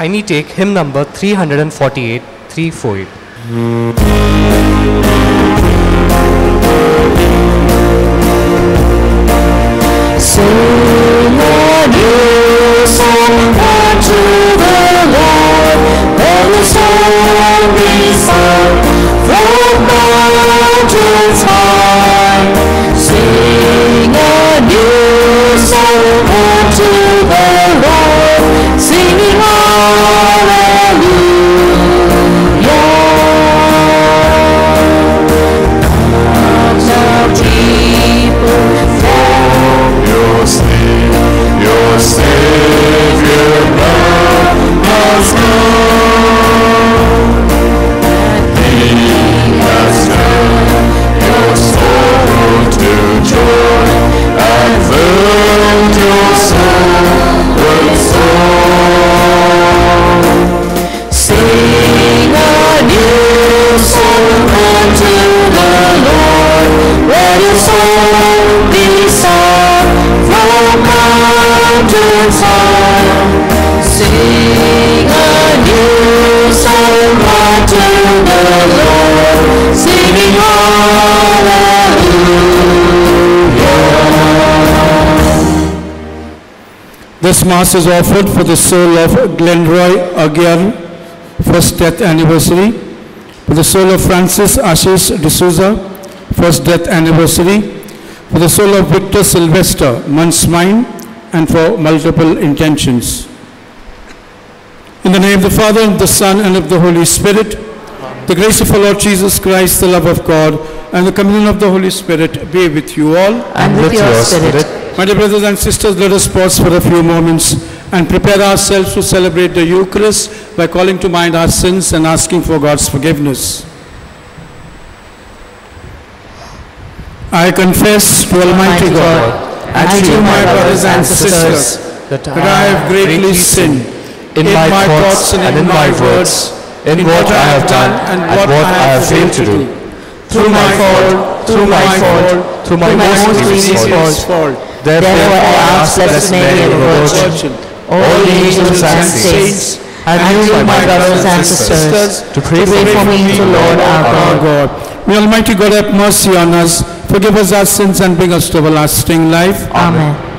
Kindly take hymn number 348, 348. This Mass is offered for the soul of Glenroy Aguirre, first death anniversary, for the soul of Francis Ashish D'Souza, first death anniversary, for the soul of Victor Sylvester, month's mind, and for multiple intentions. In the name of the Father, and of the Son, and of the Holy Spirit, the grace of our Lord Jesus Christ, the love of God, and the communion of the Holy Spirit be with you all. And with your spirit. My dear brothers and sisters, let us pause for a few moments and prepare ourselves to celebrate the Eucharist by calling to mind our sins and asking for God's forgiveness. I confess to Almighty God and to my brothers and sisters, that I have greatly sinned in my thoughts and in my words, in what I have done and what I have failed to do. Through my fault, through my fault, through my most grievous fault. Therefore I ask Blessed Mary, ever Virgin, all the angels and saints, and you, my brothers and sisters, to pray for me to Lord our God. May Almighty God have mercy on us, forgive us our sins and bring us to everlasting life. Amen.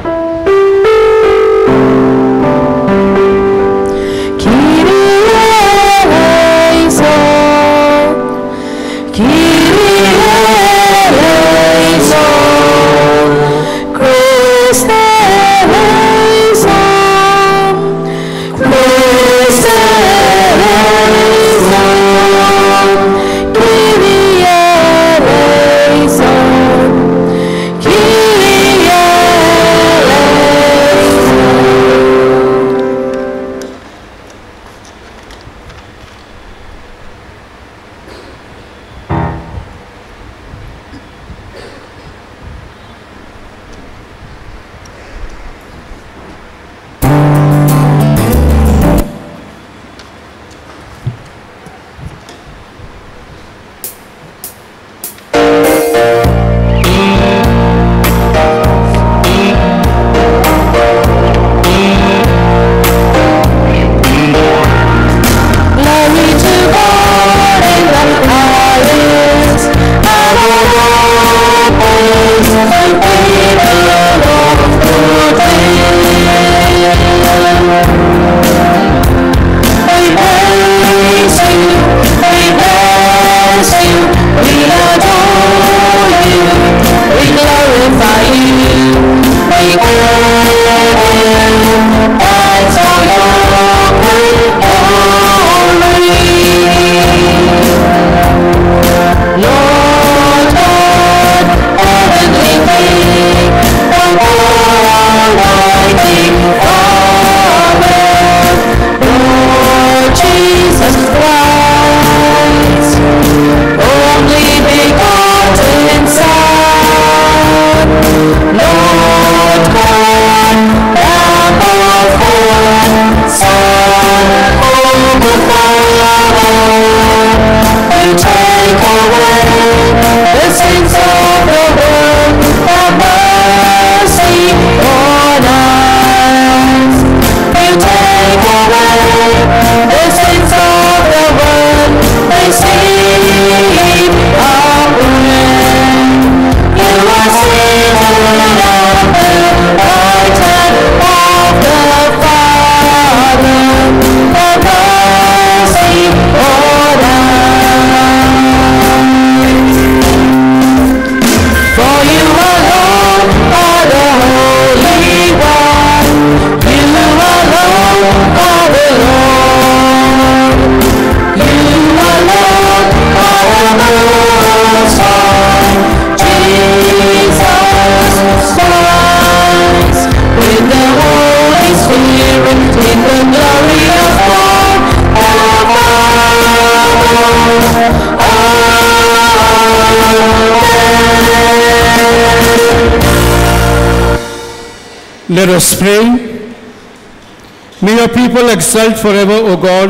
Your people exult forever, O God,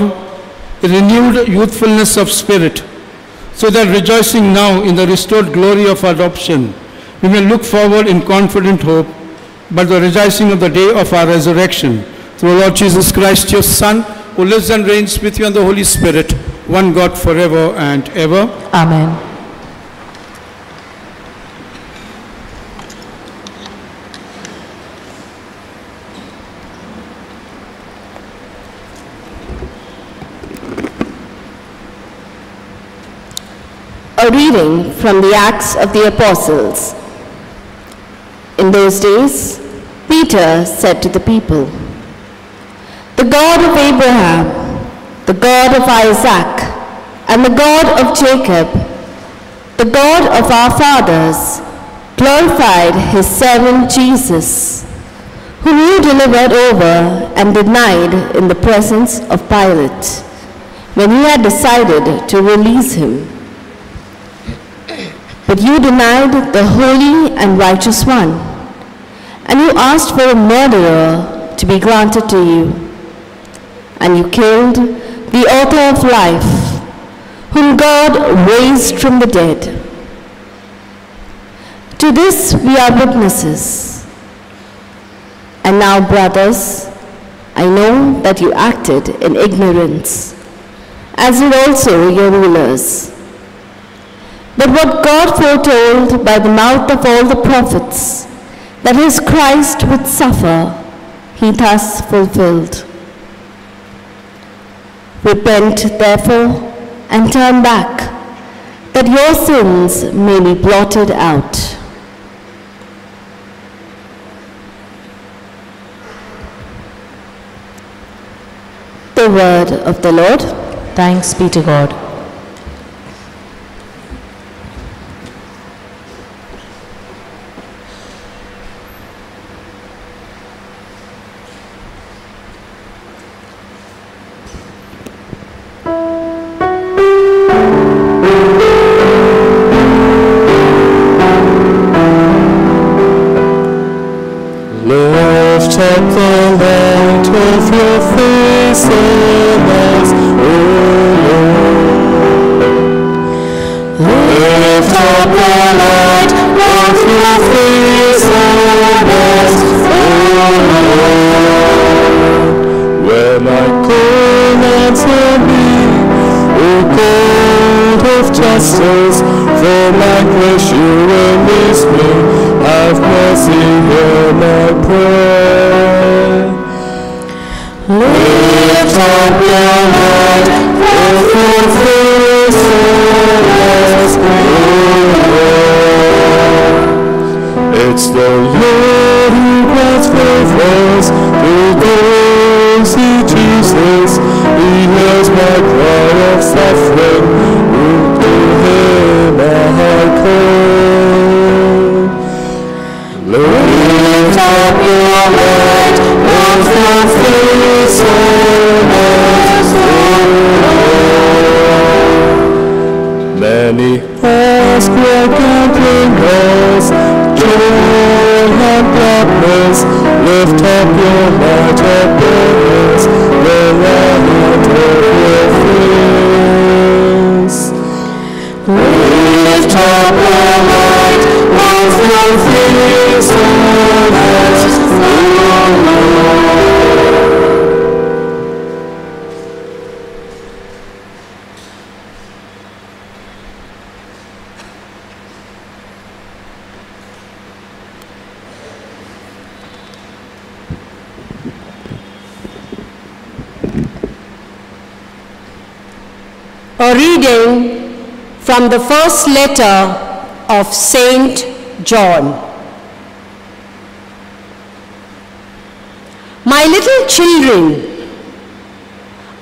in renewed youthfulness of spirit, so that rejoicing now in the restored glory of adoption, we may look forward in confident hope, but the rejoicing of the day of our resurrection, through Lord Jesus Christ, your Son, who lives and reigns with you and the Holy Spirit, one God forever and ever. Amen. A reading from the Acts of the Apostles. In those days, Peter said to the people, The God of Abraham, the God of Isaac, and the God of Jacob, the God of our fathers, glorified his servant Jesus, whom you delivered over and denied in the presence of Pilate, when he had decided to release him. But you denied the holy and righteous one, and you asked for a murderer to be granted to you. And you killed the author of life, whom God raised from the dead. To this we are witnesses. And now, brothers, I know that you acted in ignorance, as did also your rulers. But what God foretold by the mouth of all the prophets, that his Christ would suffer, he thus fulfilled. Repent, therefore, and turn back, that your sins may be blotted out. The word of the Lord. Thanks be to God. Reading from the first letter of Saint John. My little children,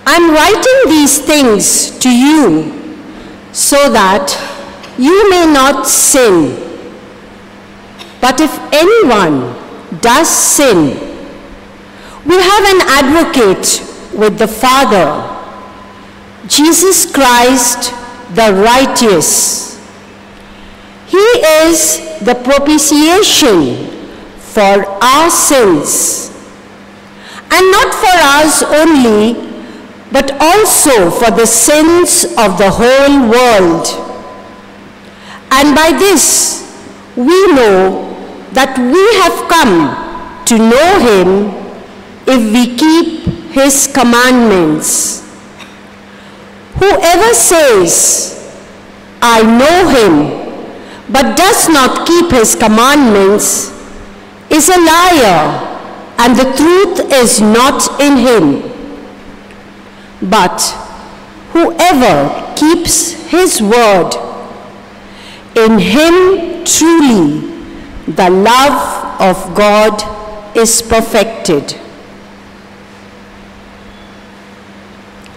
I'm writing these things to you so that you may not sin. But if anyone does sin, we have an advocate with the Father, Jesus Christ the righteous. He is the propitiation for our sins. And not for us only, but also for the sins of the whole world. And by this we know that we have come to know him if we keep his commandments. Whoever says, I know him, but does not keep his commandments, is a liar, and the truth is not in him. But whoever keeps his word, in him truly the love of God is perfected.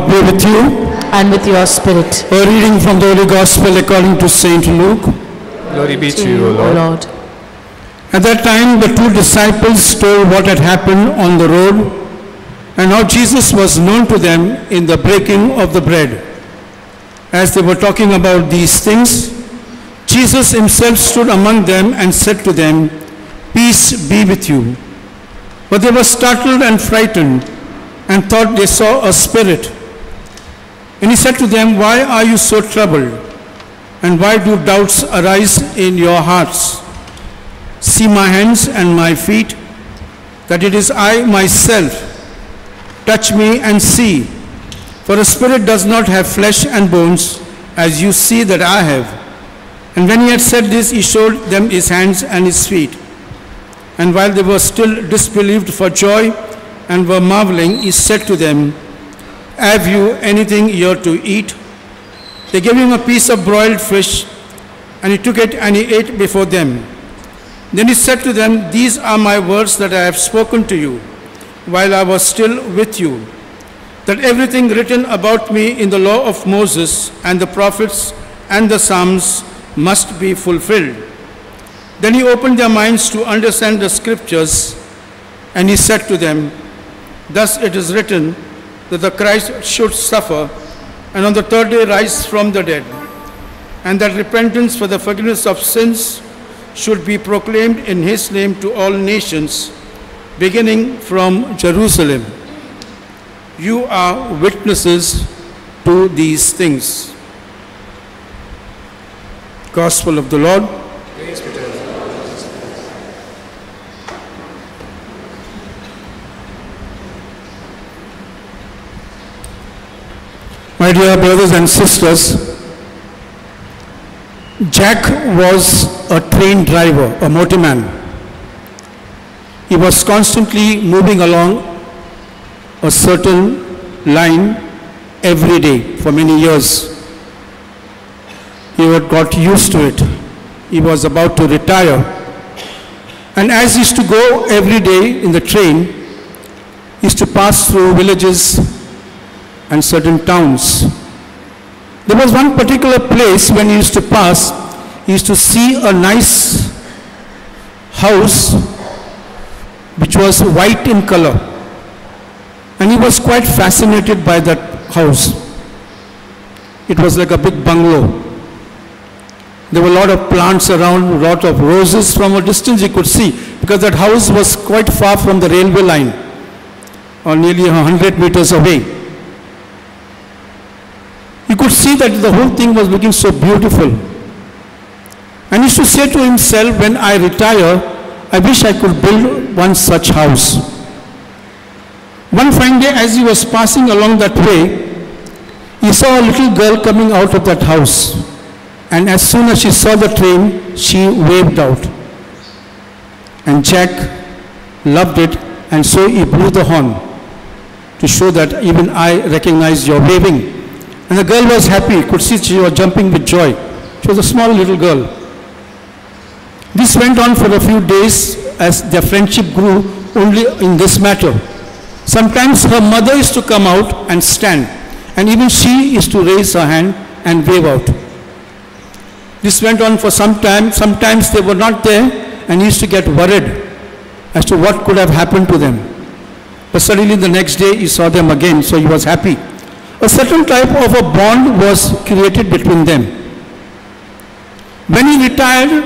Lord be with you. And with your spirit. A reading from the Holy Gospel according to Saint Luke. Glory be to To you, you, O O Lord. Lord. At that time, the two disciples told what had happened on the road and how Jesus was known to them in the breaking of the bread. As they were talking about these things, Jesus himself stood among them and said to them, Peace be with you. But they were startled and frightened and thought they saw a spirit. And he said to them, Why are you so troubled? And why do doubts arise in your hearts? See my hands and my feet, that it is I myself. Touch me and see. For a spirit does not have flesh and bones, as you see that I have. And when he had said this, he showed them his hands and his feet. And while they were still disbelieved for joy and were marveling, he said to them, Have you anything here to eat? They gave him a piece of broiled fish, and he took it and he ate before them. Then he said to them, These are my words that I have spoken to you while I was still with you, that everything written about me in the law of Moses and the prophets and the Psalms must be fulfilled. Then he opened their minds to understand the scriptures, and he said to them, Thus it is written that the Christ should suffer and on the third day rise from the dead, and that repentance for the forgiveness of sins should be proclaimed in his name to all nations, beginning from Jerusalem. You are witnesses to these things. Gospel of the Lord. My dear brothers and sisters, Jack was a train driver, a motorman. He was constantly moving along a certain line every day for many years. He had got used to it. He was about to retire. And as he used to go every day in the train, he used to pass through villages and certain towns. There was one particular place when he used to pass, he used to see a nice house which was white in color. And he was quite fascinated by that house. It was like a big bungalow. There were a lot of plants around, a lot of roses from a distance you could see because that house was quite far from the railway line or nearly 100 meters away. You could see that the whole thing was looking so beautiful. And he used to say to himself, when I retire, I wish I could build one such house. One fine day, as he was passing along that way, he saw a little girl coming out of that house. And as soon as she saw the train, she waved out. And Jack loved it, and so he blew the horn to show that even I recognize your waving. And the girl was happy, could see she was jumping with joy. She was a small little girl. This went on for a few days as their friendship grew only in this matter. Sometimes her mother is to come out and stand, and even she is to raise her hand and wave out. This went on for some time. Sometimes they were not there, and he used to get worried as to what could have happened to them. But suddenly the next day he saw them again, so he was happy. A certain type of a bond was created between them. When he retired,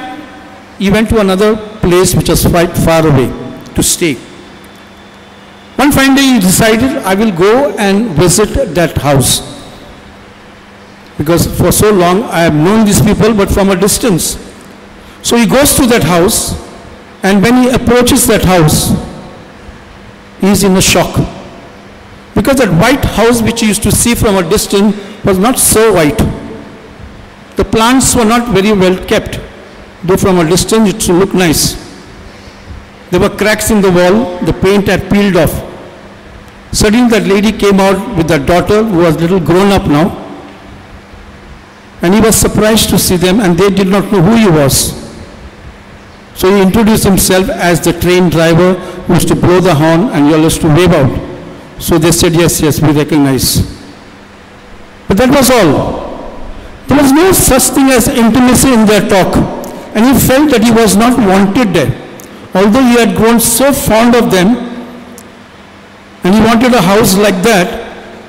he went to another place which was quite far away to stay. One fine day he decided, I will go and visit that house. Because for so long I have known these people but from a distance. So he goes to that house and when he approaches that house, he is in a shock. Because that white house which he used to see from a distance was not so white. The plants were not very well kept though from a distance it should look nice. There were cracks in the wall, the paint had peeled off. Suddenly that lady came out with that daughter who was little grown up now. And he was surprised to see them and they did not know who he was. So he introduced himself as the train driver who used to blow the horn and you used to wave out. So they said, yes, yes, we recognize. But that was all. There was no such thing as intimacy in their talk and he felt that he was not wanted there. Although he had grown so fond of them and he wanted a house like that,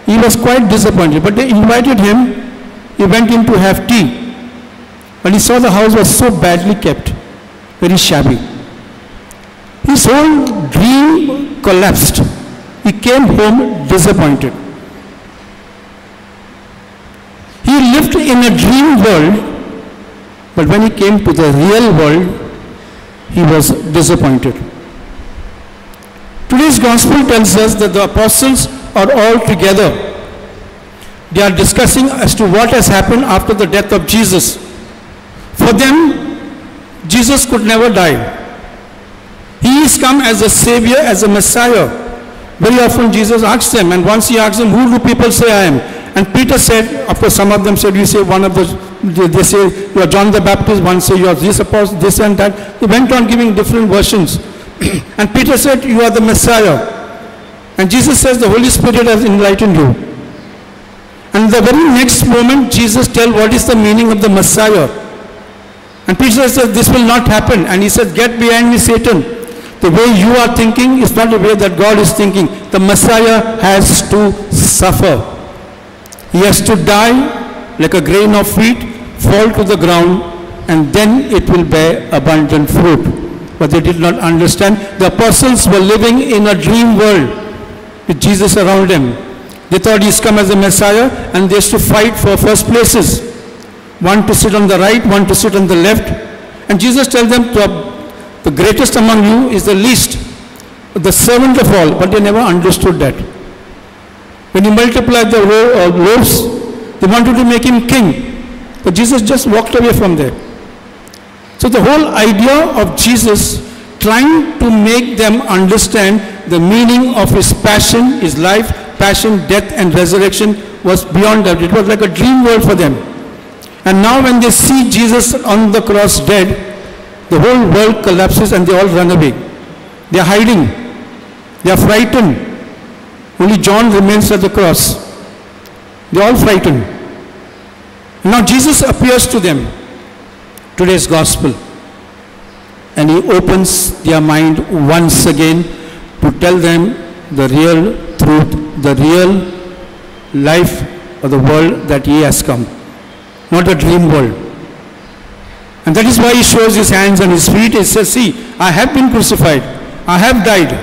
he was quite disappointed. But they invited him, he went in to have tea. But he saw the house was so badly kept, very shabby. His whole dream collapsed. He came home disappointed. He lived in a dream world but when he came to the real world, he was disappointed. Today's gospel tells us that the apostles are all together. They are discussing as to what has happened after the death of Jesus. For them, Jesus could never die. He is come as a savior, as a messiah. Very often Jesus asks them, and once he asks them, who do people say I am? And Peter said, of course some of them said, you say one of the, they say you are John the Baptist, one say you are this apostle, this and that. He went on giving different versions. and Peter said, you are the Messiah. And Jesus says, the Holy Spirit has enlightened you. And the very next moment, Jesus tell what is the meaning of the Messiah. And Peter says, this will not happen. And he said, get behind me, Satan. The way you are thinking is not the way that God is thinking. The Messiah has to suffer. He has to die like a grain of wheat, fall to the ground, and then it will bear abundant fruit. But they did not understand. The apostles were living in a dream world with Jesus around them. They thought he's come as a Messiah and they used to fight for first places. One to sit on the right, one to sit on the left. And Jesus tells them, the greatest among you is the least, the servant of all. But they never understood that. When he multiplied the uh, loaves, they wanted to make him king. But Jesus just walked away from there. So the whole idea of Jesus trying to make them understand the meaning of his passion, his life, passion, death and resurrection was beyond that. It was like a dream world for them. And now when they see Jesus on the cross dead, the whole world collapses and they all run away. They are hiding. They are frightened. Only John remains at the cross. They are all frightened. Now Jesus appears to them, today's gospel, and he opens their mind once again to tell them the real truth, the real life of the world that he has come, not a dream world. And that is why he shows his hands and his feet. He says, see, I have been crucified, I have died,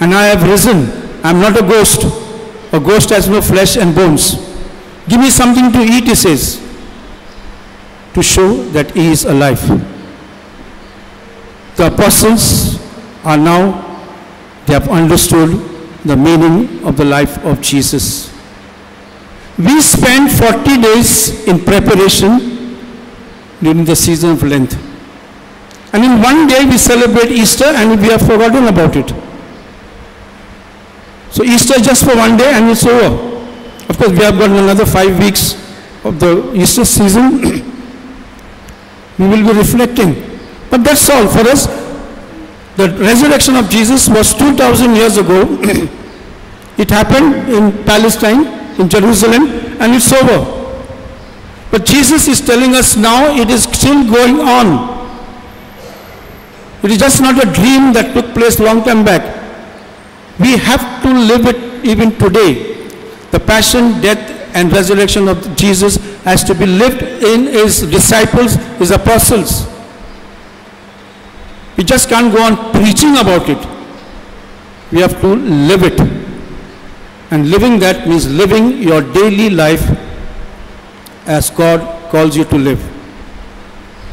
and I have risen I'm not a ghost. A ghost has no flesh and bones. Give me something to eat, he says, to show that he is alive. The apostles are now, they have understood the meaning of the life of Jesus. We spent 40 days in preparation during the season of Lent. And in one day we celebrate Easter and we have forgotten about it. So Easter is just for one day and it's over. Of course, we have got another five weeks of the Easter season. we will be reflecting. But that's all for us. The resurrection of Jesus was 2,000 years ago. it happened in Palestine, in Jerusalem, and it's over. But Jesus is telling us now it is still going on. It is just not a dream that took place long time back. We have to live it even today. The passion, death, and resurrection of Jesus has to be lived in his disciples, his apostles. We just can't go on preaching about it. We have to live it. And living that means living your daily life as God calls you to live.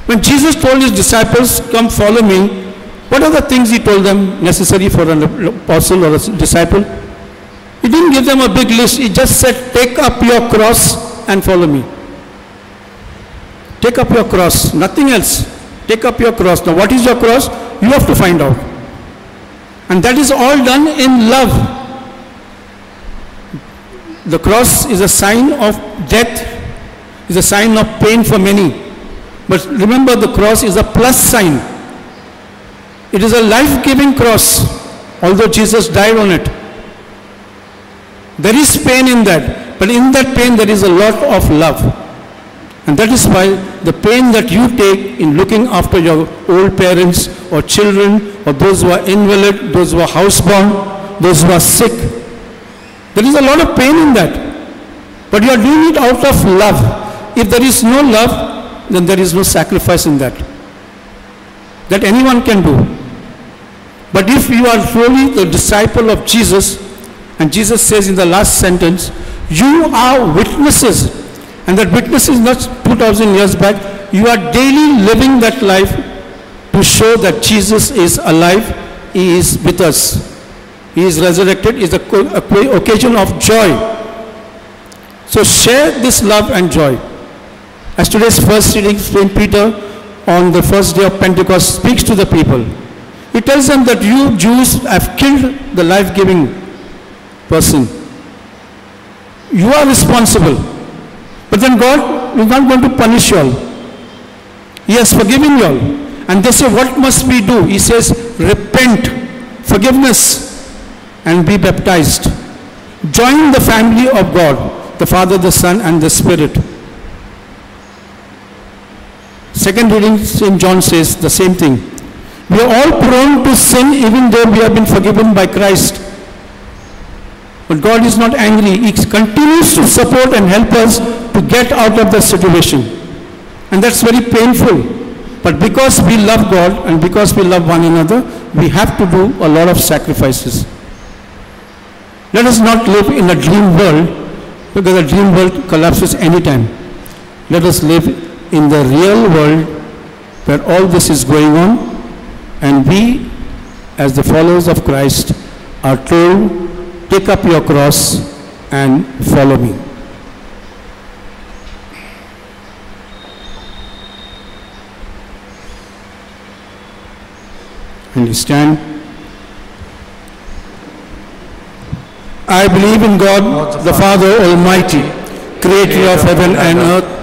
When Jesus told his disciples, come follow me, what are the things he told them necessary for an apostle or a disciple? He didn't give them a big list. He just said, take up your cross and follow me. Take up your cross, nothing else. Take up your cross. Now what is your cross? You have to find out. And that is all done in love. The cross is a sign of death, is a sign of pain for many. But remember the cross is a plus sign. It is a life-giving cross, although Jesus died on it. There is pain in that, but in that pain there is a lot of love. And that is why the pain that you take in looking after your old parents or children or those who are invalid, those who are housebound, those who are sick, there is a lot of pain in that. But you are doing it out of love. If there is no love, then there is no sacrifice in that. That anyone can do. But if you are truly the disciple of Jesus, and Jesus says in the last sentence, you are witnesses. And that witness is not 2000 years back. You are daily living that life to show that Jesus is alive. He is with us. He is resurrected. Is a occasion of joy. So share this love and joy. As today's first reading, St. Peter on the first day of Pentecost speaks to the people. He tells them that you Jews have killed the life-giving person. You are responsible. But then God is not going to punish you all. He has forgiven you all. And they say, what must we do? He says, repent, forgiveness, and be baptized. Join the family of God, the Father, the Son, and the Spirit. Second reading, St. John says the same thing. We are all prone to sin even though we have been forgiven by Christ. But God is not angry. He continues to support and help us to get out of the situation. And that's very painful. But because we love God and because we love one another, we have to do a lot of sacrifices. Let us not live in a dream world because a dream world collapses anytime. Let us live in the real world where all this is going on and we as the followers of Christ are told Take up your cross and follow me. Understand? I believe in God, the Father Almighty, creator of heaven and earth,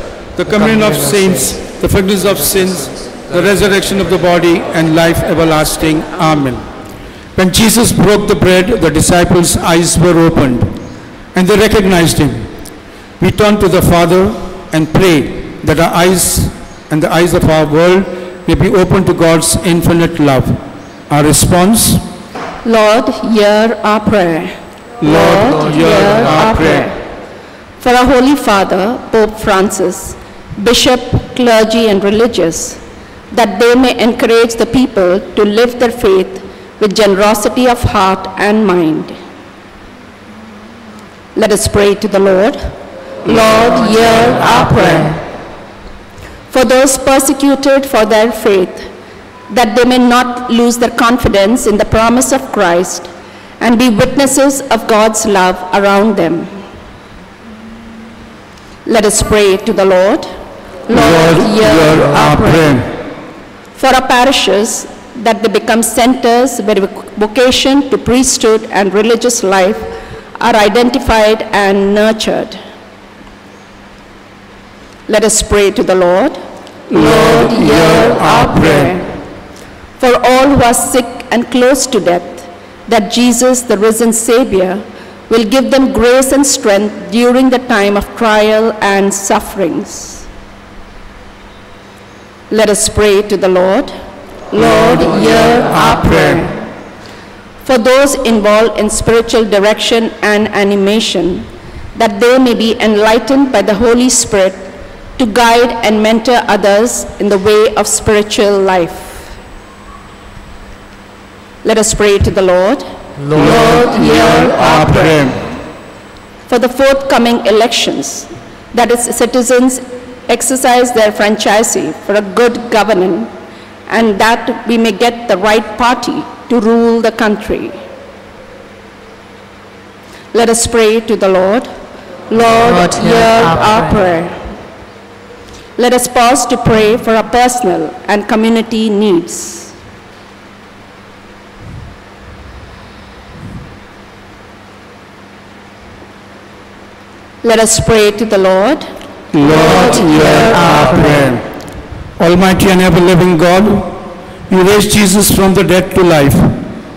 the communion of saints, the forgiveness of sins, the resurrection of the body, and life everlasting. Amen. When Jesus broke the bread, the disciples' eyes were opened and they recognized him. We turn to the Father and pray that our eyes and the eyes of our world may be open to God's infinite love. Our response, Lord, hear our prayer. Lord, hear our prayer. For our Holy Father, Pope Francis, Bishop, clergy, and religious, that they may encourage the people to live their faith with generosity of heart and mind. Let us pray to the Lord. Lord, hear our prayer. For those persecuted for their faith, that they may not lose their confidence in the promise of Christ and be witnesses of God's love around them. Let us pray to the Lord. Lord, hear our prayer. For our parishes, that they become centers where vocation to priesthood and religious life are identified and nurtured. Let us pray to the Lord. Lord, hear our prayer. For all who are sick and close to death, that Jesus, the risen Savior, will give them grace and strength during the time of trial and sufferings. Let us pray to the Lord. Lord, hear our prayer. For those involved in spiritual direction and animation, that they may be enlightened by the Holy Spirit to guide and mentor others in the way of spiritual life. Let us pray to the Lord. Lord, hear our prayer. For the forthcoming elections, that its citizens exercise their franchisee for a good governance and that we may get the right party to rule the country. Let us pray to the Lord. Lord, Lord, hear our our prayer. Let us pause to pray for our personal and community needs. Let us pray to the Lord. Lord, hear our prayer. Almighty and ever-living God, you raised Jesus from the dead to life.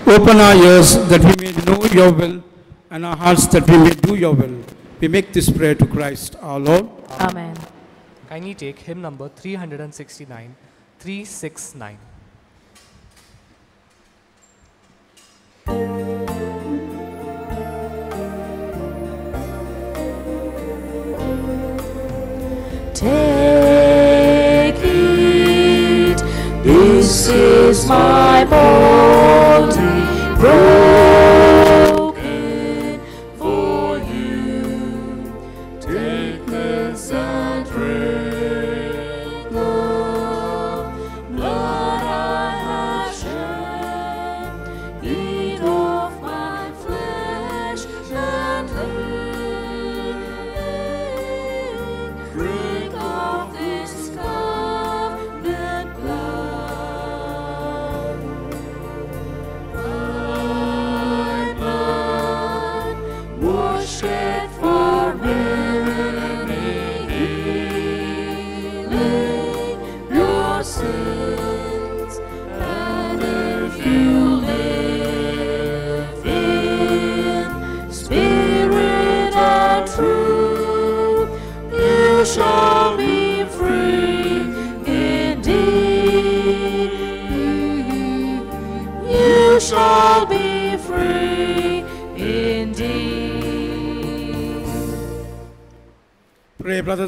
Open our ears that we may know your will and our hearts that we may do your will. We make this prayer to Christ our Lord. Amen. Kindly take hymn number 369, 369. Take it, this is my body. Broken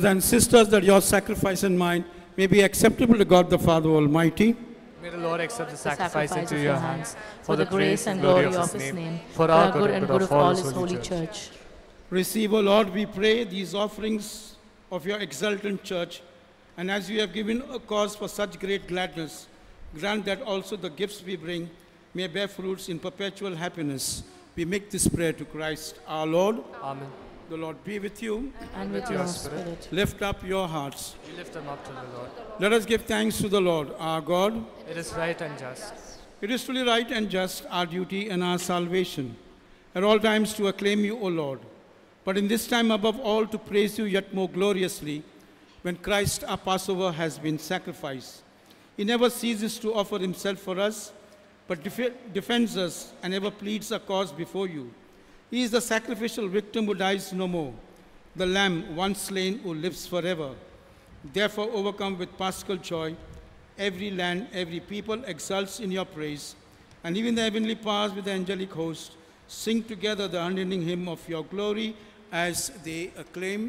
and sisters, that your sacrifice and mine may be acceptable to God the Father Almighty. May the Lord accept the The sacrifice sacrifice into your your hands, for the grace and glory of his name, for our good and good of all his his holy church. church. Receive, O Lord, we pray, these offerings of your exultant church, and as you have given a cause for such great gladness, grant that also the gifts we bring may bear fruits in perpetual happiness. We make this prayer to Christ our Lord. Amen. The Lord be with you. And with your your spirit. spirit. Lift up your hearts. We lift them up to the Lord. Let us give thanks to the Lord our God. It is right and just. It is truly right and just, our duty and our salvation, at all times to acclaim you, O Lord, but in this time above all to praise you yet more gloriously when Christ our Passover has been sacrificed. He never ceases to offer himself for us, but def- defends us and ever pleads our cause before you. He is the sacrificial victim who dies no more, the Lamb once slain who lives forever. Therefore, overcome with paschal joy, Every land, every people exults in your praise. And even the heavenly powers with the angelic host sing together the unending hymn of your glory as they acclaim.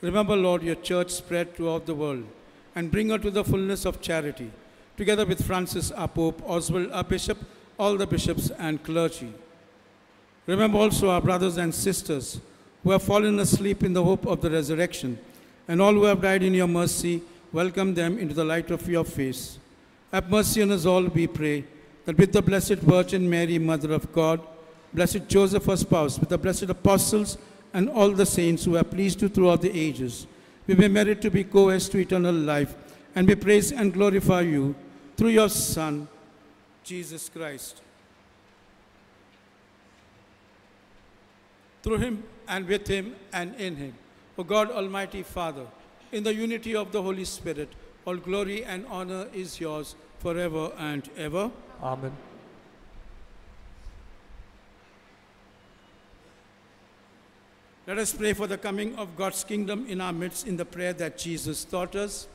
Remember, Lord, your church spread throughout the world and bring her to the fullness of charity, together with Francis, our Pope, Oswald, our Bishop, all the bishops and clergy. Remember also our brothers and sisters who have fallen asleep in the hope of the resurrection, and all who have died in your mercy, welcome them into the light of your face. Have mercy on us all, we pray, that with the Blessed Virgin Mary, Mother of God, blessed Joseph, her spouse, with the blessed apostles and all the saints who have pleased you throughout the ages, we may merit to be co-heirs to eternal life, and we praise and glorify you through your Son, Jesus Christ. through him and with him and in him. O God, Almighty Father, in the unity of the Holy Spirit, all glory and honor is yours forever and ever. Amen. Let us pray for the coming of God's kingdom in our midst in the prayer that Jesus taught us.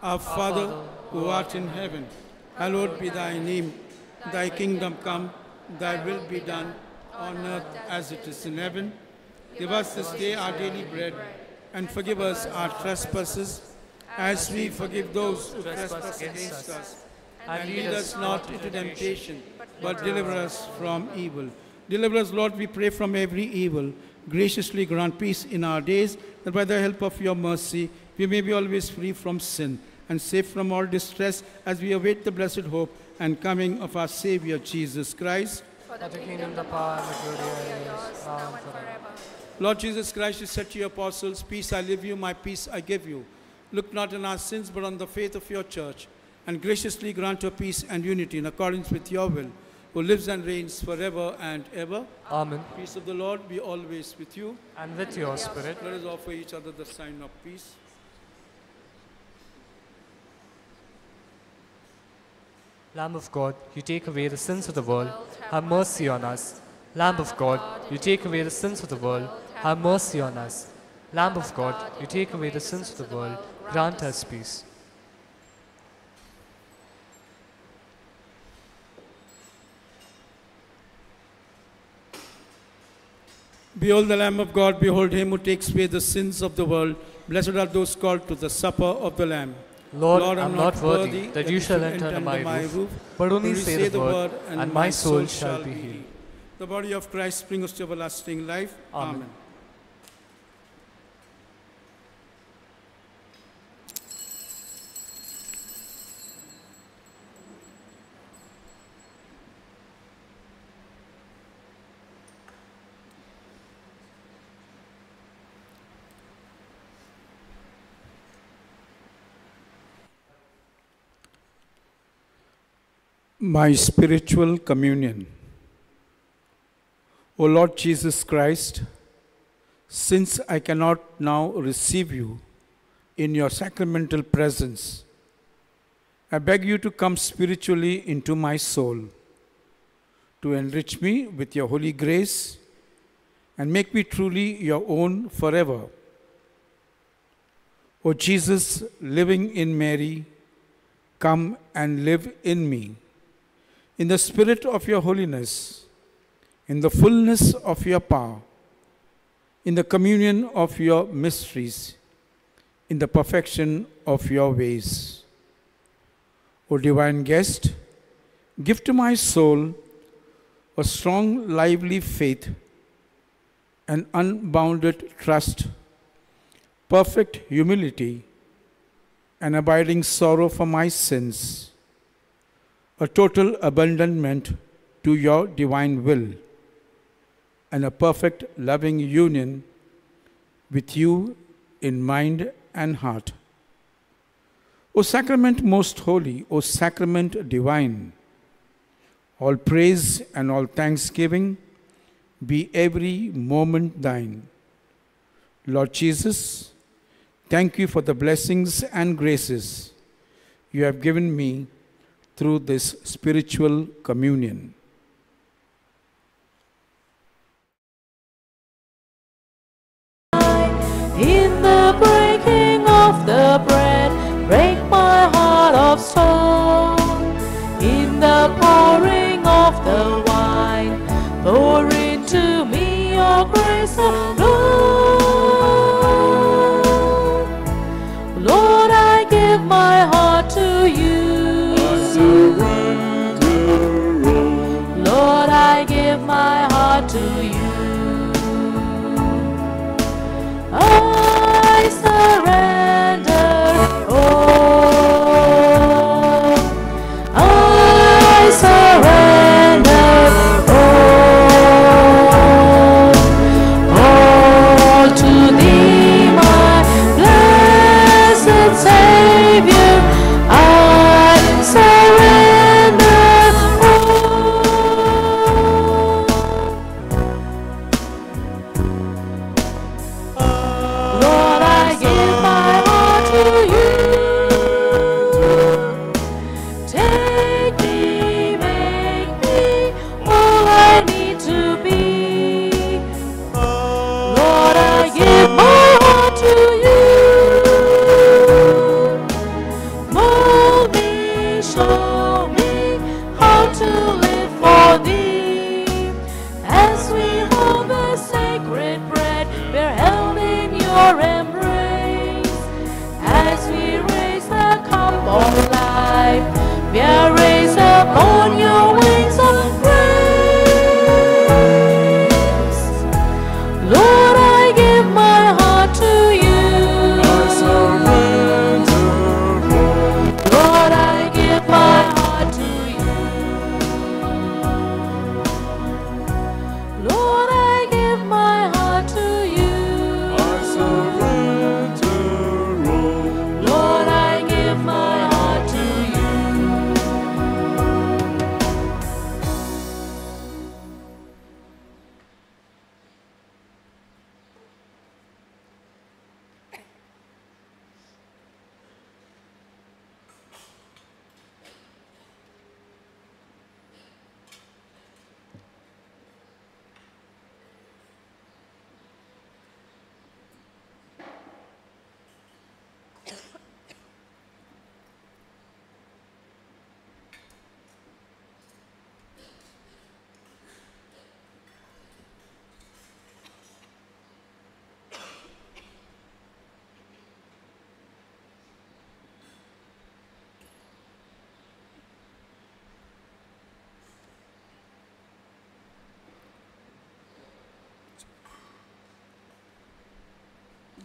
Our Father, who art in heaven, hallowed be thy name. Thy kingdom come, thy will be done on earth as it is in heaven. Give us this day our daily bread, and forgive us our trespasses, as we forgive those who trespass against us. And lead us not into temptation, but deliver us from evil. Deliver us, Lord, we pray, from every evil. Graciously grant peace in our days, that by the help of your mercy, we may be always free from sin and safe from all distress as we await the blessed hope and coming of our Savior, Jesus Christ. For the kingdom, the power, and the glory are yours, now and forever. Lord Jesus Christ, you said to your apostles, Peace I leave you, my peace I give you. Look not on our sins, but on the faith of your church, and graciously grant your peace and unity in accordance with your will. Who lives and reigns forever and ever. Amen. Peace of the Lord be always with you. And with your spirit. Let us offer each other the sign of peace. Lamb of God, you take away the sins of the world, have mercy on us. Lamb of God, you take away the sins of the world, have mercy on us. Lamb of God, you take away the sins of the world, grant us peace. Behold the Lamb of God, behold him who takes away the sins of the world. Blessed are those called to the supper of the Lamb. Lord, I am not worthy that you shall enter under my roof, but only say the word, and my soul shall be healed. The body of Christ brings us to everlasting life. Amen. Amen. My spiritual communion. O Lord Jesus Christ, since I cannot now receive you in your sacramental presence, I beg you to come spiritually into my soul, to enrich me with your holy grace and make me truly your own forever. O Jesus, living in Mary, come and live in me. In the spirit of your holiness, in the fullness of your power, in the communion of your mysteries, in the perfection of your ways. O divine guest, give to my soul a strong, lively faith, an unbounded trust, perfect humility, an abiding sorrow for my sins, a total abandonment to your divine will, and a perfect loving union with you in mind and heart. O sacrament most holy, O sacrament divine, all praise and all thanksgiving be every moment thine. Lord Jesus, thank you for the blessings and graces you have given me through this spiritual communion. In the breaking of the bread, break my heart of. In the pouring of the wine, pour into me your grace. Lord,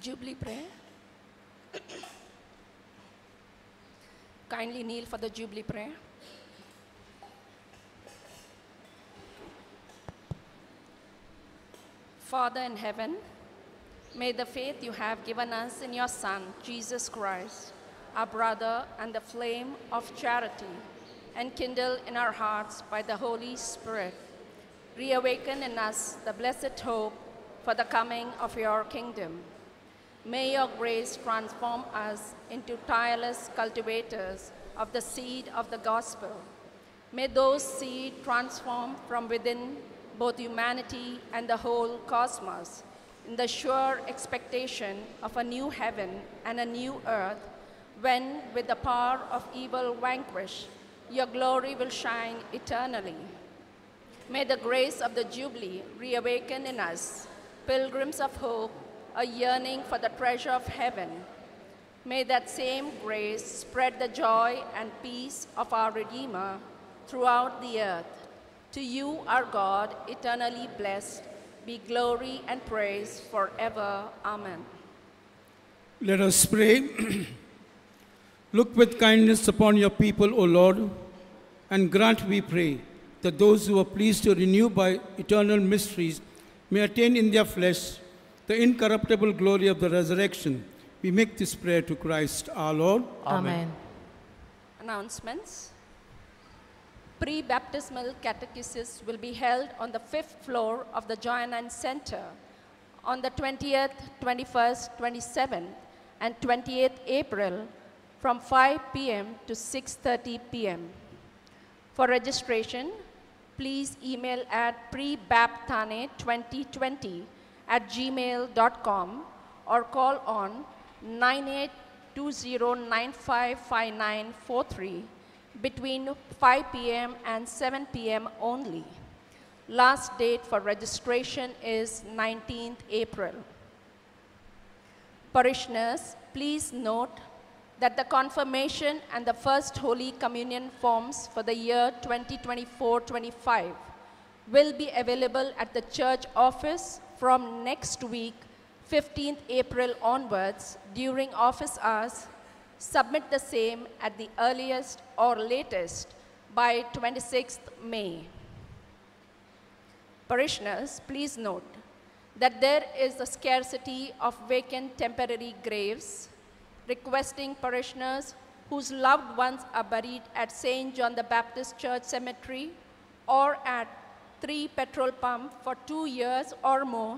Jubilee prayer. Kindly kneel for the Jubilee prayer. Father in heaven, may the faith you have given us in your Son, Jesus Christ, our brother and the flame of charity, enkindle in our hearts by the Holy Spirit, reawaken in us the blessed hope for the coming of your kingdom. May your grace transform us into tireless cultivators of the seed of the gospel. May those seed transform from within both humanity and the whole cosmos in the sure expectation of a new heaven and a new earth when, with the power of evil vanquished, your glory will shine eternally. May the grace of the Jubilee reawaken in us, pilgrims of hope, a yearning for the treasure of heaven. May that same grace spread the joy and peace of our Redeemer throughout the earth. To you, our God, eternally blessed, be glory and praise forever. Amen. Let us pray. Look with kindness upon your people, O Lord, and grant, we pray, that those who are pleased to renew by eternal mysteries may attain in their flesh the incorruptible glory of the resurrection. We make this prayer to Christ our Lord. Amen. Announcements. Pre-baptismal catechesis will be held on the fifth floor of the Joyanine Center on the 20th, 21st, 27th, and 28th April from 5 p.m. to 6.30 p.m. For registration, please email at prebaptane2020 at gmail.com or call on 9820955943 between 5 p.m. and 7 p.m. only. Last date for registration is 19th April. Parishioners, please note that the confirmation and the first Holy Communion forms for the year 2024-25 will be available at the church office from next week, 15th April onwards, during office hours. Submit the same at the earliest or latest by 26th May. Parishioners, please note that there is a scarcity of vacant temporary graves requesting parishioners whose loved ones are buried at St. John the Baptist Church Cemetery or at 3 petrol pump for two years or more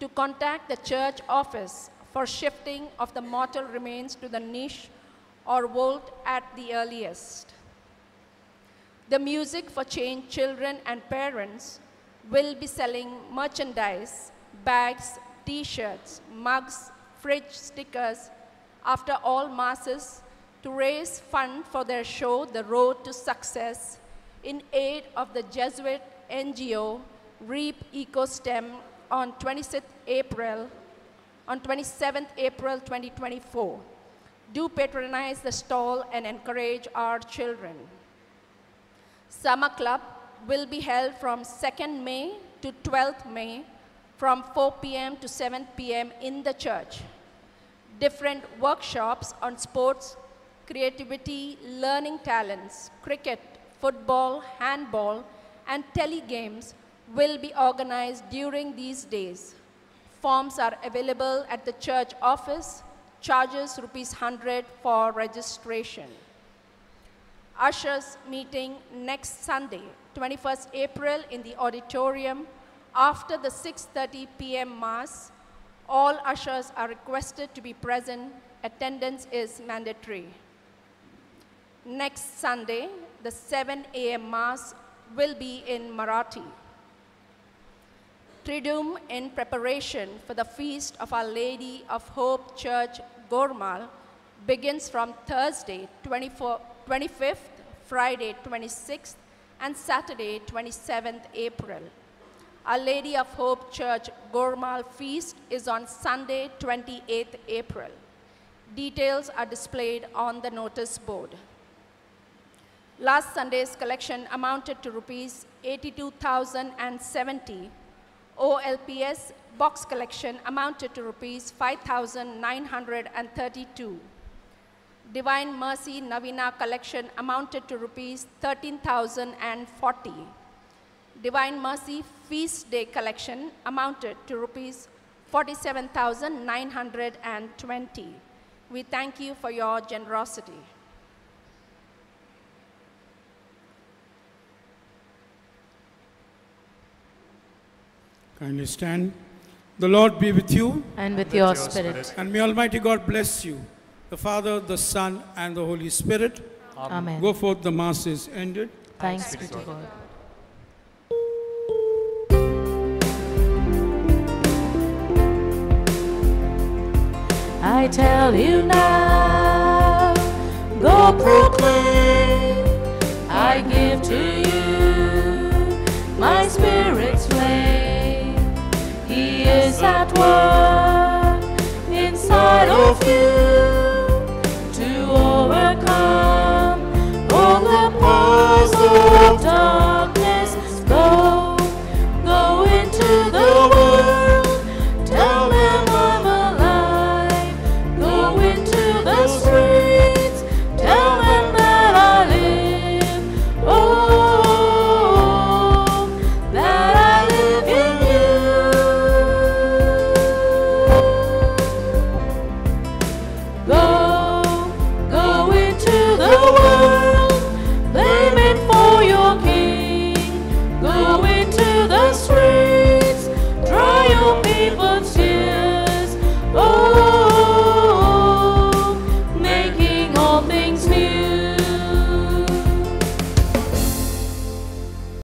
to contact the church office for shifting of the mortal remains to the niche or vault at the earliest. The Music for Change children and parents will be selling merchandise, bags, t-shirts, mugs, fridge stickers, after all masses to raise fund for their show, The Road to Success, in aid of the Jesuit NGO REAP EcoSTEM on 26th April, on 27th April 2024. Do patronize the stall and encourage our children. Summer Club will be held from 2nd May to 12th May from 4 p.m. to 7 p.m. in the church different workshops on sports, creativity, learning talents, cricket, football, handball, and telegames will be organized during these days. Forms are available at the church office, charges rupees 100 for registration. Ushers meeting next Sunday, 21st April in the auditorium after the 6.30 p.m. Mass all ushers are requested to be present. Attendance is mandatory. Next Sunday, the 7 a.m. Mass will be in Marathi. Triduum in preparation for the feast of Our Lady of Hope Church, Gormal, begins from Thursday, 25th, Friday, 26th, and Saturday, 27th April. Our Lady of Hope Church Gormal Feast is on Sunday, 28th April. Details are displayed on the notice board. Last Sunday's collection amounted to rupees 82,070. OLPS box collection amounted to rupees 5,932. Divine Mercy Novena collection amounted to rupees 13,040. Divine Mercy Feast Day collection amounted to rupees 47,920. We thank you for your generosity. Kindly stand. The Lord be with you, And with your spirit. and may Almighty God bless you, the Father, the Son, and the Holy Spirit. Amen. Go forth, the Mass is ended. Thanks be to God. I tell you now, go proclaim, I give to you my spirit's flame. He is at work inside of you to overcome all the puzzle of.